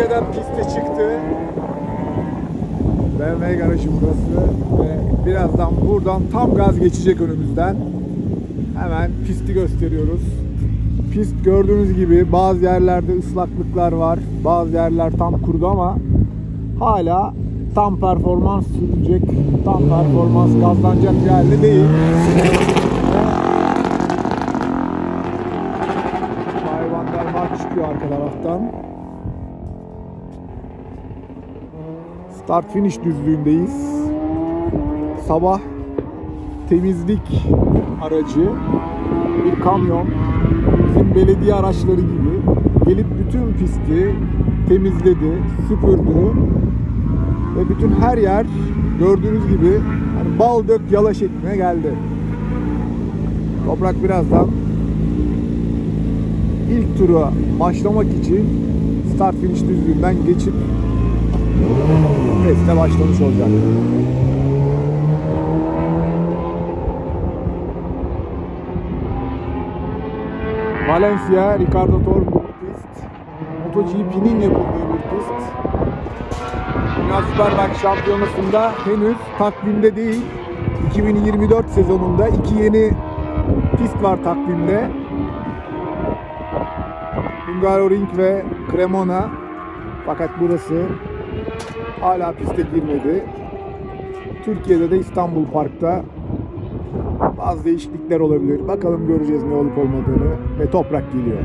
Antalya'dan piste çıktı. BMW garajı burası ve birazdan buradan tam gaz geçecek önümüzden. Hemen pisti gösteriyoruz. Pist gördüğünüz gibi bazı yerlerde ıslaklıklar var. Bazı yerler tam kurudu ama hala tam performans sürecek, tam performans gazlanacak bir halde değil. Hayvanlar maç çıkıyor arka taraftan. Start finish düzlüğündeyiz. Sabah temizlik aracı bir kamyon bizim belediye araçları gibi gelip bütün pisti temizledi, süpürdü ve bütün her yer gördüğünüz gibi hani bal dök yala şekline geldi. Toprak birazdan ilk tura başlamak için start finish düzlüğünden geçip teste başlamış olacak. Valencia, Ricardo Tormo pist. MotoGP'nin yapıldığı bir pist. Dünya Superbike Şampiyonası'nda henüz takvimde değil. 2024 sezonunda iki yeni pist var takvimde. Hungaroring ve Cremona. Fakat burası hala piste girmedi. Türkiye'de de İstanbul Park'ta bazı değişiklikler olabilir. Bakalım göreceğiz ne olup olmadığını ve toprak geliyor.